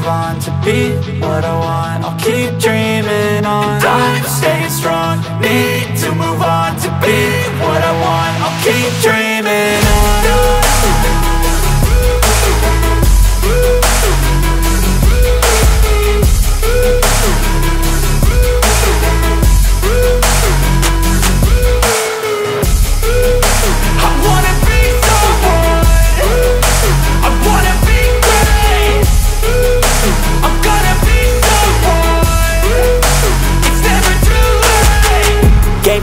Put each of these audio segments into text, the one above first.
move on to be what I want. I'll keep dreaming on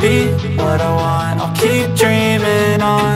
be what I want. I'll keep dreaming on